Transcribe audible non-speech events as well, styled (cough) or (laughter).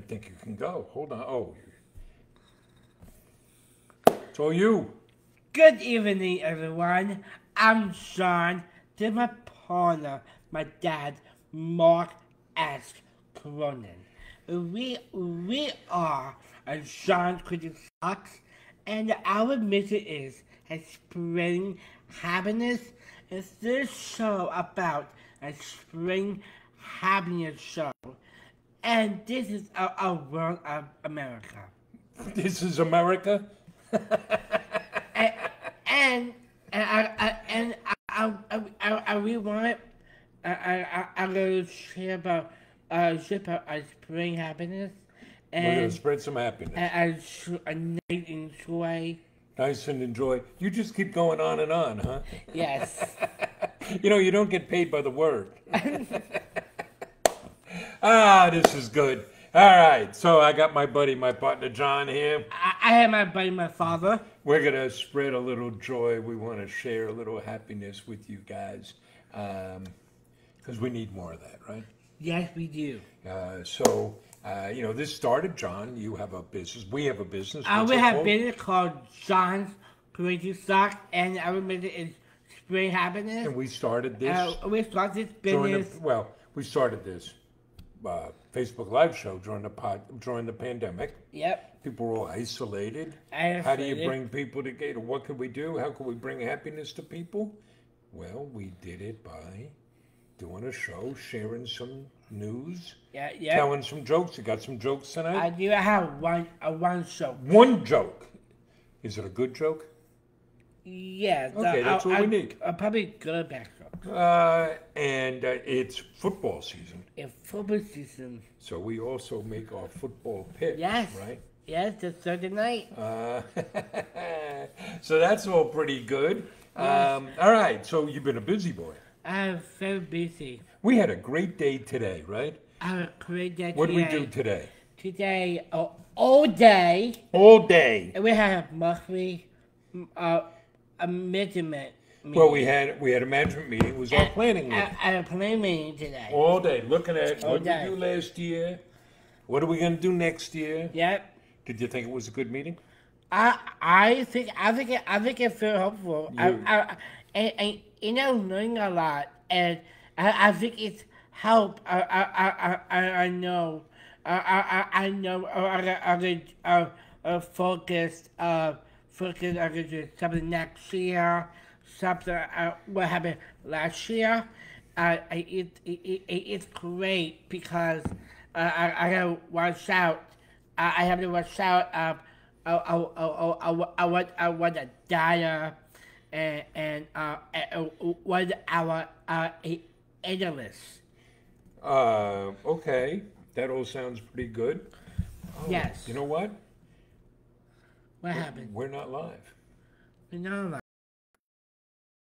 I think you can go. Hold on. Oh. It's all you. Good evening, everyone. I'm John. Is my partner, my dad, Mark X. Cronin. We we are a John's Crazy Socks, and our mission is spreading happiness. Is this show about a spring happiness show, and this is our, our world of America. This is America. and and and I, I and I I, I, I really want I I I'm gonna share about uh share about uh, spring happiness We're gonna and spread some happiness. and a, sh- a night enjoy. Nice and enjoy. You just keep going on and on, huh? Yes. (laughs) You know, you don't get paid by the word. (laughs) ah, this is good. All right, so I got my buddy, my partner John here. I, I have my buddy, my father. We're gonna spread a little joy. We want to share a little happiness with you guys, because we need more of that, right? Yes, we do. Uh, so, uh, you know, this started, John. You have a business. We have a business. Uh, we have called? business called John's Crazy Sock, and our business is spring happiness. And we started this Uh, we started this business. the well, we started this uh, Facebook Live show during the pod, during the pandemic. Yep. People were all isolated. How do you bring people together? What can we do? How can we bring happiness to people? Well, we did it by doing a show, sharing some news, Yeah, yeah. telling some jokes. You got some jokes tonight? I do have one a one show. One joke. Is it a good joke? Yes. Okay, that's what we need. A probably good backdrop. Uh, and uh, it's football season. In football season. So we also make our football picks, Yes. right? Yes, the Thursday night. Uh, (laughs) so that's all pretty good. Um, all right, so you've been a busy boy. I'm very busy. We had a great day today, right? A great day What did we do today? Today, uh, all day, All day. And we have monthly uh, a measurement. Well, we had we had a management meeting. It was our planning meeting. I, I a planning meeting today. All day, looking at All what day. we do last year. What are we going to do next year? Yep. Did you think it was a good meeting? I I think I think it, I think it's very helpful. I, You- I, and, and you know, learning a lot, and I, I think it's helped. I I I I, I know. I I I know. I I I uh, uh, focus uh focus on do something next year. Something uh, what happened last year. Uh, it, it, it it's great because uh, I I to watch out. I, I have to watch out. Um, I, I, I, I, I want I want a data and and uh, uh, what our uh, analysts. Uh, okay, that all sounds pretty good. Oh, Yes. You know what? What happened? We're not live. We know